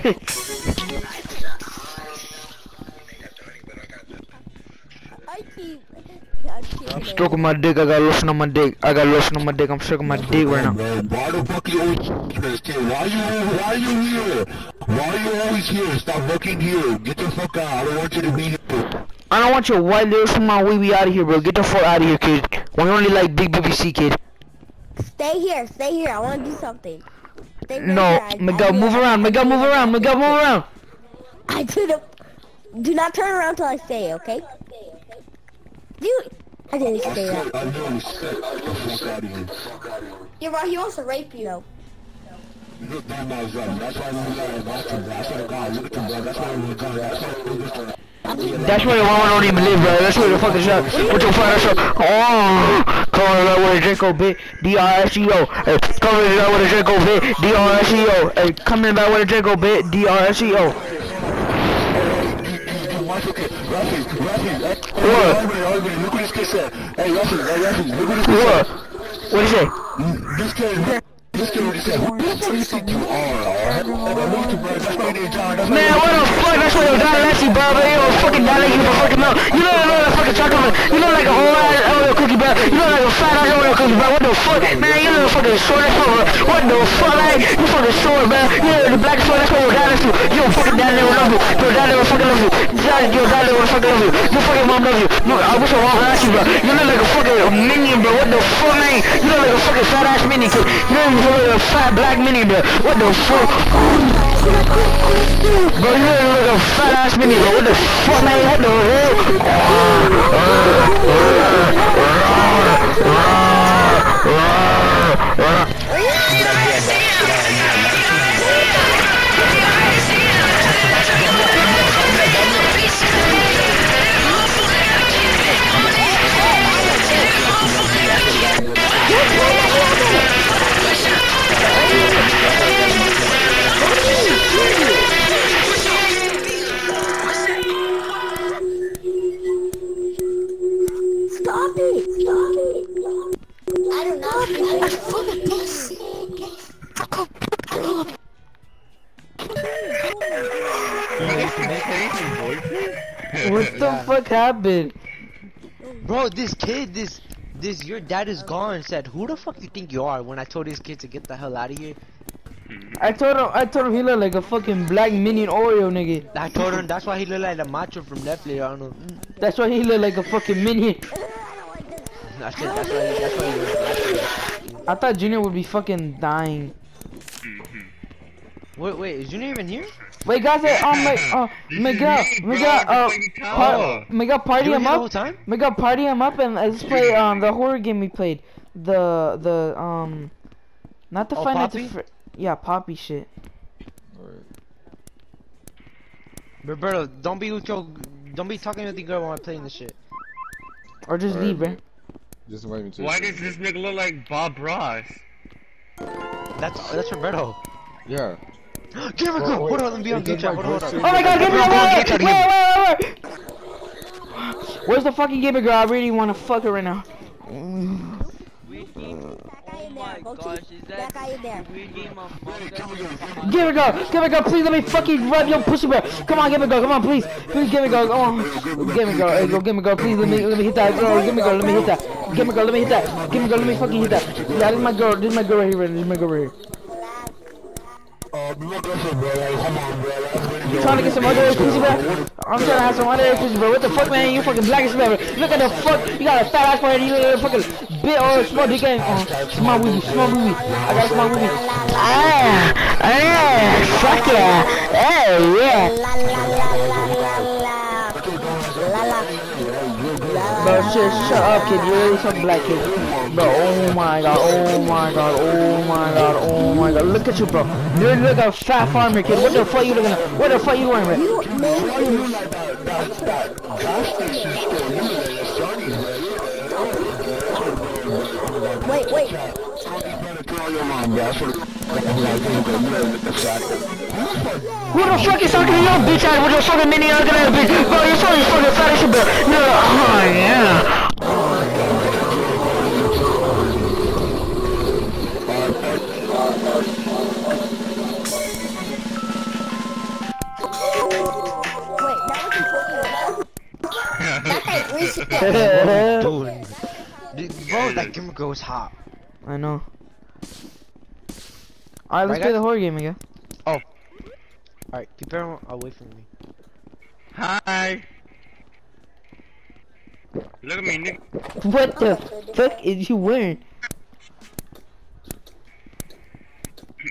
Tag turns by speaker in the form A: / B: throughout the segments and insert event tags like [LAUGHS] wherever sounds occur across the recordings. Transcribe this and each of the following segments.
A: I keep. I keep
B: I'm stroking my dick. I got lotion on my dick. I got lotion on my dick. I'm stuck stroking my dick right now.
C: Why the fuck you always kid? Why you why you here? Why you always here? Stop looking here. Get the fuck out. I don't want you to be here.
B: I don't want your white little small wee wee out of here, bro. Get the fuck out of here, kid. We only like big BBC, kid.
A: Stay here. Stay here. I want to do something. Stay
B: No,
A: here. I-
B: Miguel, move
A: I-
B: around. Miguel, move around. Miguel, move around.
A: I did it. Do not turn around till I say, okay? Dude, I didn't
C: I
A: say
C: said
A: that.
C: I literally said the fuck out of here.
A: Yeah, bro, he wants to rape you. No.
C: You look dumb as up. That's why we got watching, bro. I swear to God, look at you, bro. That's why we got. That's why we got.
B: That's where the woman don't even live, bro. That's oh, where the fucking shot. Put your ass up. Oh, cover it up with a Draco bit. D-R-S-E-O. Hey, cover it up with a Draco bit. D-R-S-E-O. Hey, coming back with a Draco bit. D-R-S-E-O. What?
C: What what
B: you say?
C: This kid, this kid said, who the fuck do you think you are? alright? I you, bro. You didn't join. That's why
B: Man, what the fuck? That's why your dad left you, bro. But you don't fucking like you for fucking milk. You know, you know that fucking chocolate. You know like a whole ass Oreo cookie, bro. You know like a fat ass Oreo cookie, bro. What the fuck? Man, you know fucking short as fuck, bro. What the fuck, man? You fucking short, man. You know the black short. That's why your dad left you. Your fucking dad never love you. Your dad never fucking love you. Your dad never fucking love you. Your fucking mom love you. No, I wish I walked past you, bro. You look like a fucking minion, bro. What the fuck, man? You look like a fucking fat ass minion, kid. You even like a fat black minion, bro. What the fuck? Bro, you look like a fat ass mini, bro. What the fuck, man? What the hell?
A: Stop it! Stop it! I don't know. I fucking pussy.
B: What the fuck happened?
D: Bro, this kid, this, this, your dad is gone. Said, who the fuck you think you are? When I told this kid to get the hell out of here,
B: I told him, I told him he looked like a fucking black minion Oreo nigga.
D: I told him that's why he looked like the macho from Netflix. I don't know.
B: That's why he looked like a fucking minion.
D: I said that's why. That's why he was.
B: I thought Junior would be fucking dying.
D: Wait, wait, is Junior even here?
B: Wait, guys, uh, um, like, uh, Miguel, Miguel, uh, par Miguel, party him
D: here the whole
B: up.
D: time?
B: Miguel, party him up and let's play um the horror game we played. The the um, not the
D: Oh,
B: Five Nights at Fre- Yeah, Poppy shit.
D: Roberto, don't be with your, don't be talking with the girl while I'm playing this shit.
B: Or just
E: Alright,
B: leave, bro.
E: Man. Just invite me to.
F: Why does this nigga look like Bob Ross?
D: That's that's Roberto.
E: Yeah. [GASPS]
D: Give him a
E: Bro,
D: girl. Hold on, let me be on
E: is
D: game chat. Hold on, hold on.
B: Oh my god, give me
D: Bro,
B: that!
D: bro,
B: Wait,
D: get that
B: wait, wait, wait, wait. Where's the fucking gamer girl? I really want to fuck her right now.
A: Go keep that guy in there.
B: Give her go, give her go, please let me fucking rub your pussy, bro. Come on, give me go, come on, please, please give me go, come on, give me go, hey, go, give me go, please let me let me hit that, girl, give me go, let me hit that, give me go, let me hit that, give me go, let me fucking hit that. Yeah, this is my girl, this is my girl right here, this is my girl right here.
C: Uh, be my girlfriend, bro. Like, come on, bro. Like, I'm ready to
B: You trying to get some underage pussy, bro? I'm trying to have some underage pussy, bro. What the fuck, man? You fucking black as bro. Look at the fuck. You got a fat ass forehead. You a fucking bit or small dick. ain't- Uh, small weeby, small weeby. I got a small weeby. Ah, ah, fuck yeah. Hey, yeah. Bro, shit, shut up, kid. You're really some black kid. Bro, oh my god, oh my god, oh my god, oh my god. Look at you, bro. You look like a fat farmer, kid. What the fuck you looking at? What the fuck you wearing, bro?
A: You made
C: Why you look like that, that, that gas station store? You look like a Johnny, bro.
A: Wait, wait.
C: Better tell your mom, bro. To God, I'm like, you look like- you look like a
B: Who the fuck is talking to your bitch ass with your fucking mini ass bitch? Bro, you're fucking fucking fat as shit, bro. No, oh yeah.
D: Doing? Dude, bro, that gamer girl is hot.
B: I know. Alright, let's
D: Right,
B: play the horror game again. Oh.
D: Alright, keep everyone away from me.
F: Hi. Look at me, Nick.
B: What the fuck is you wearing? [LAUGHS]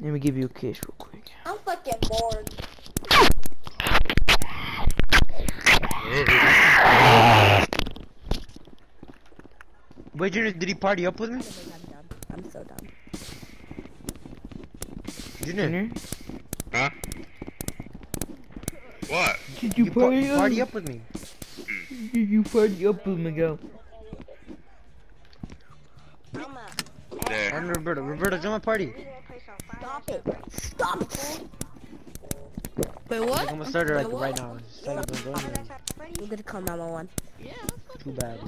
B: Let me give you a kiss real quick.
A: I'm fucking bored.
D: Wait, Junior, did he party up with me?
A: I'm. I'm so dumb.
D: Junior,
B: Junior,
F: Huh? What?
B: did
D: you par- party up with me. Hmm.
B: Did you party up with Miguel?
F: There.
D: And Roberto, Roberto, join my party.
A: Stop it. Stop it.
G: Wait, what?
D: I'm gonna start her like right now. Second, don't join.
A: I'm gonna call 911.
D: Too bad.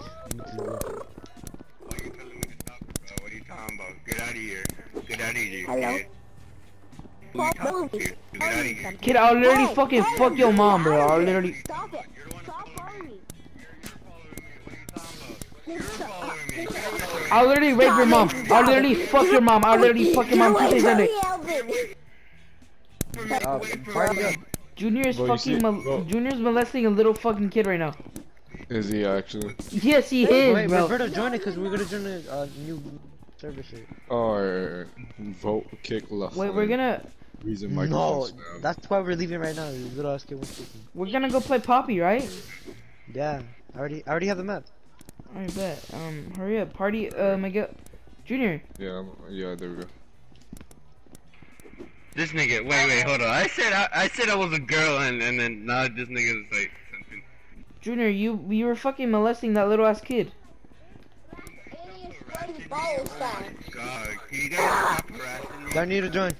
F: Talking about? Get out of here. Get out of here.
A: Hello?
F: kid. Who you talking to? Get out of here.
B: Kid, I'll literally
A: Hey,
B: fucking
A: hey,
B: fuck your mom, bro. I'll literally.
A: Stop it. Stop calling me.
B: I'll literally rape your mom. I'll literally fuck your mom. I'll literally fuck your mom
A: Get
B: two days
A: from
B: Sunday.
D: Uh.
B: Junior is
E: Bro,
B: fucking. Mol-
E: bro.
B: Junior's molesting a little fucking kid right now.
E: Is he actually?
B: Yes, he is,
D: Wait,
B: bro.
D: Roberto, join it because we're gonna join a uh, new service here.
E: Alright, alright. vote kick left.
B: Wait, we're gonna
E: reason
D: No,
E: microphones down.
D: that's why we're leaving right now. You little ass kid
B: we're gonna go play Poppy, right?
D: Yeah, I already, I already have the map.
B: I bet. Um, hurry up, party. Uh, Miguel, Junior.
E: Yeah, I'm- yeah, there we go.
F: This nigga, wait, wait, hold on. I said I, I said I was a girl, and and then now this nigga is like something.
B: Junior, you you were fucking molesting that little ass kid.
A: Balls back.
F: God, can you guys stop harassing me?
D: I need to join.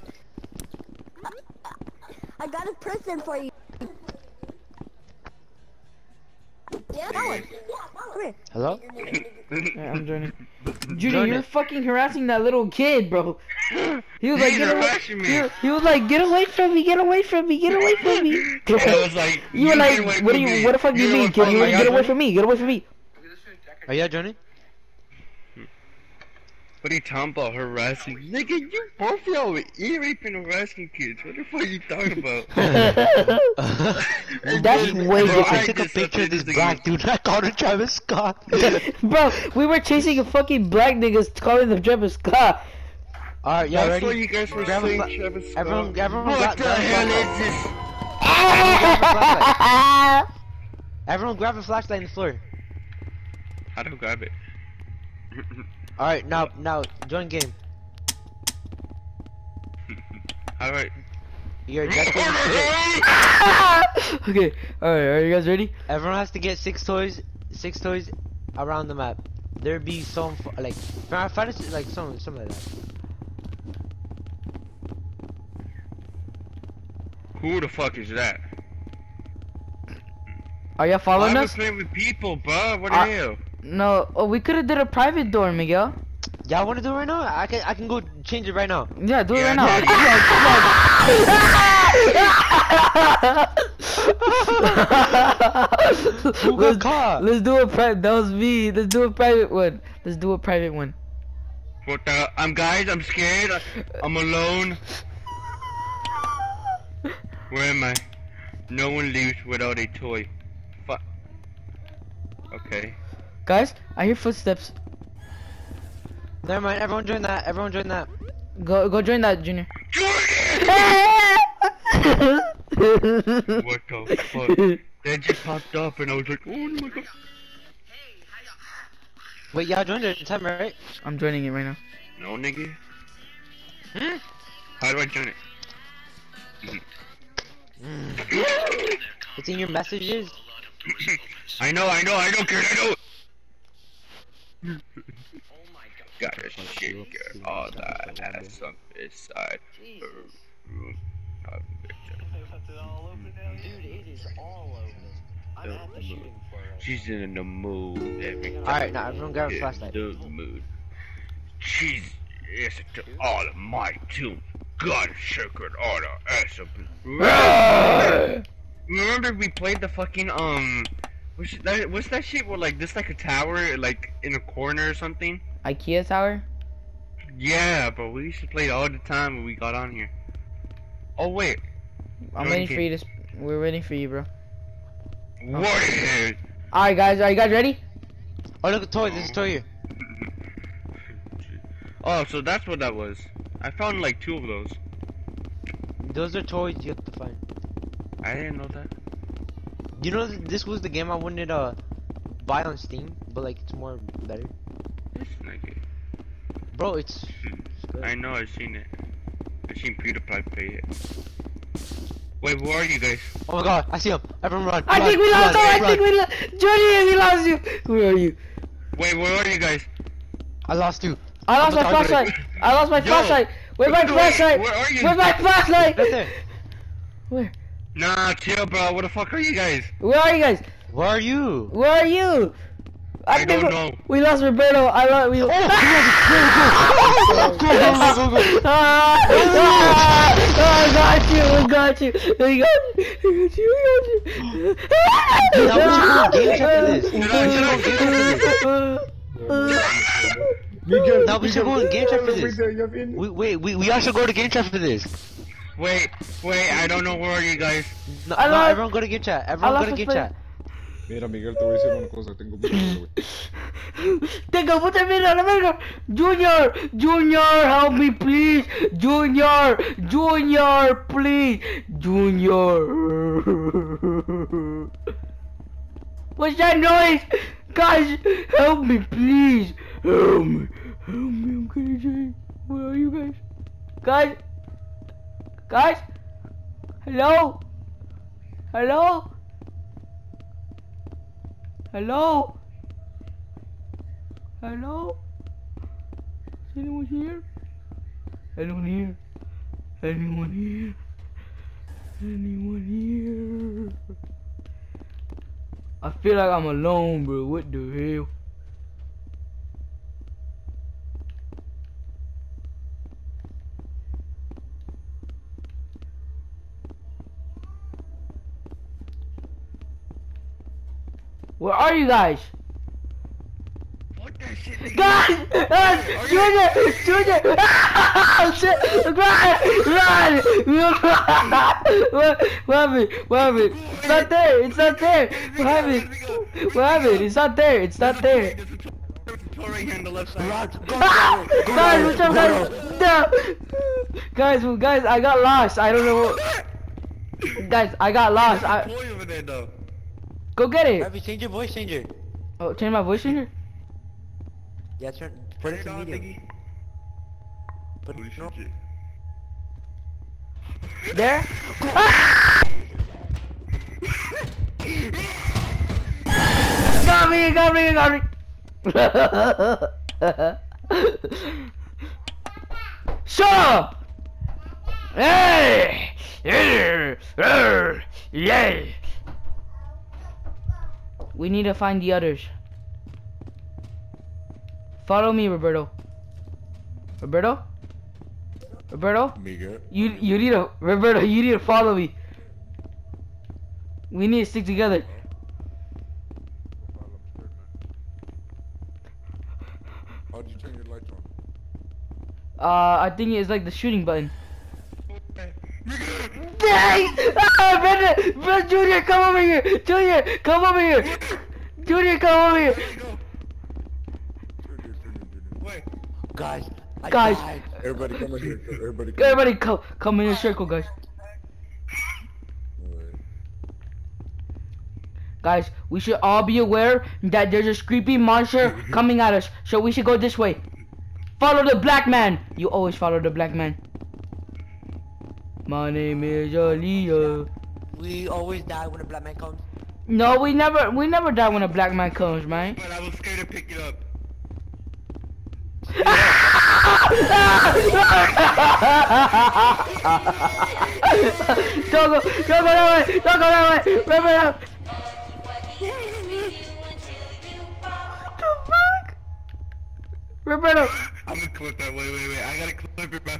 A: I got a present for you. Yeah, that one. Come here.
D: Hello?
B: Yeah, I'm joining. [LAUGHS] Junior,
D: Join
B: you're
D: it.
B: fucking harassing that little kid, bro. [GASPS] He was like,
F: He's
B: get away.
F: me.
B: He, he was like, get away from me, get away from me, get away from me. [LAUGHS]
F: I was like,
B: You were like, what do you,
F: me.
B: what the fuck do you mean,
F: what
B: kid? You like, get away from me, get away from me.
D: Are you joining?
F: What are you talking about harassing? Nigga, you both y'all were ear raping harassing kids. What the fuck are you talking about? [LAUGHS]
B: That's way
F: Bro,
D: I took a picture of this black dude. I called him Travis Scott. [LAUGHS]
B: Bro, we were chasing a fucking black niggas calling them Travis Scott.
D: Alright, y'all
F: That's
D: ready?
F: what you guys were
D: Grab a
F: saying, Travis Scott.
D: everyone- everyone
F: What
D: got-
F: the
D: grab
F: hell
D: flashlight.
F: is this?
D: Everyone grab a flashlight on the floor.
F: How do I grab it? [LAUGHS]
D: Alright, now, now, join game. [LAUGHS]
F: Alright.
D: You're that's [LAUGHS] what [LAUGHS]
B: okay, alright, are you guys ready?
D: Everyone has to get six toys, six toys around the map. There be some f- like, find find like some, some like that.
F: Who the fuck is that?
B: Are y'all following
F: I'm
B: us?
F: playing with people, bro. What the
B: Uh,
F: hell?
B: No, oh, we could have did a private door, Miguel.
D: Y'all want to do it right now? I can, I can go change it right now.
B: Yeah, do it
F: Yeah,
B: right now.
D: Who got
B: let's,
D: caught?
B: let's do a private. That was me. Let's do a private one. Let's do a private one.
F: What the? I'm guys. I'm scared. I'm alone. Where am I? No one leaves without a toy. Fuck. Okay.
B: Guys, I hear footsteps.
D: Never mind. Everyone join that. Everyone join that.
B: Go, go join that, Junior.
F: what the fuck? That just popped up and I was like, oh my god.
D: Wait, y'all joined it in time, right?
B: I'm joining it right now.
F: No nigga. Hmm? How do I join it?
D: It's in your messages. [LAUGHS]
F: I know, I know, I don't care, I know. Got a shit, girl. All that ass on this side. her room. I've been
H: Dude, it is all over. I'm at the shooting floor.
F: She's in the mood every.
D: Alright, now everyone grab a
F: in
D: flashlight.
F: the mood. She's listen to all of my tune. God sacred order ass up. [LAUGHS] remember we played the fucking um, what's that? What's that shit? Where like this like a tower, like in a corner or something?
B: IKEA tower?
F: Yeah, but we used to play it all the time when we got on here. Oh wait,
B: I'm
F: No,
B: waiting for you to. Sp- we're waiting for you, bro.
F: what?
B: Alright, guys, are you guys ready?
D: Oh look, a toy. This is a toy here. [LAUGHS]
F: Oh, so that's what that was. I found like two of those.
D: Those are toys you have to find.
F: I didn't know that.
D: You know, this was the game I wanted to buy on Steam, but like it's more better.
F: It's not good.
D: Bro, it's. Hmm. it's.
F: I know, I've seen it. I've seen PewDiePie play it. Wait, where are you guys?
D: Oh my god, I see him. Everyone run.
B: I
D: run,
B: think we
D: run,
B: lost him. I
D: run.
B: think we lost. Junior, we lost you. Where are you?
F: Wait, where are you guys?
D: I lost you.
B: I lost my
D: I'm sorry.
B: flashlight. I lost my
F: Yo,
B: flashlight. Where's my
F: wait,
B: flashlight?
F: where are you?
B: Where's my [LAUGHS] flashlight?
D: Right there.
B: Where?
F: Nah, chill, bro. Where the fuck are you guys?
B: Where are you guys?
D: Where are you?
B: Where are you?
F: I
B: think
F: don't
B: we-
F: know.
B: We lost Roberto. I lost. We.
D: Go, go, go, go.
B: Ah, ah, ah, got you, we got you, we got you, we got you, we got you.
D: Now we should go on game chat for this.
F: Should I- should I-
D: Game chat for this.
E: Miguel,
D: Now we should go on game chat for this.
E: Miguel, ya viene.
D: We, wait, we, we all should go to game chat for this.
F: Wait, wait, I don't know where are you guys.
D: No,
B: I
D: no
B: lost-
D: everyone go to game chat. Everyone go to
B: the
D: game
B: play-
D: chat.
E: Mira, Miguel, te voy a decir una cosa. Tengo [LAUGHS] mucho miedo, güey.
B: Tengo puta mierda, la verga. Junior, Junior, help me please. Junior, Junior, please. Junior. [LAUGHS] What's that noise? Guys, help me please. Help me. Help me, I'm gonna die. Where are you guys? Guys? Guys? Hello? Hello? Hello? Hello? Is anyone here? Anyone here? Anyone here? Anyone here? I feel like I'm alone, bro. What the hell? Where are you guys?
F: What the shit?
B: Guys! Guys! [LAUGHS] Junior! Junior! [LAUGHS] Oh, shit! Run! Run! What, [LAUGHS] what happened? What happened? It's not there! It's not there! What happened? What happened? It's not there! It's not there!
F: There's a toy right here the left side.
B: Ah! Guys, what's up, guys? No! Guys, guys, I got lost. I don't know what... Guys, I got lost. I...
F: Over there though.
B: Go get it!
D: Ravi, change your voice changer.
B: Oh, change my voice changer?
D: Yeah, turn, put it
F: Turn
D: to
F: on,
D: medium.
F: thingy.
D: Put,
F: Holy
D: no.
B: There? Ah! [LAUGHS] got me, got me, got me. [LAUGHS] Shut up! Hey! Yeah! We need to find the others. Follow me, Roberto. Roberto? Roberto?
E: Miguel.
B: You you need to Roberto, you need to follow me. We need to stick together.
E: How'd you turn your lights on?
B: Uh, I think it's like the shooting button. Dang! Ah, Brenda, Brenda, Junior, come over here! Junior, come over here! Junior, come over here!
D: Guys. I
B: Guys.
D: died.
E: Everybody come in here. Everybody come
B: Everybody, come, come in a circle, guys. Guys, we should all be aware that there's a creepy monster coming at us. So we should go this way. Follow the black man. You always follow the black man. My name is Aaliyah.
D: We always die when a black man comes.
B: No, we never, we never die when a black man comes, man.
F: But I was scared to pick it up.
B: don't go, don't go that way, don't go that way. Remember that. What the fuck? Roberto,
F: I'm gonna clip that. Wait, wait, wait. I gotta clip it, bro.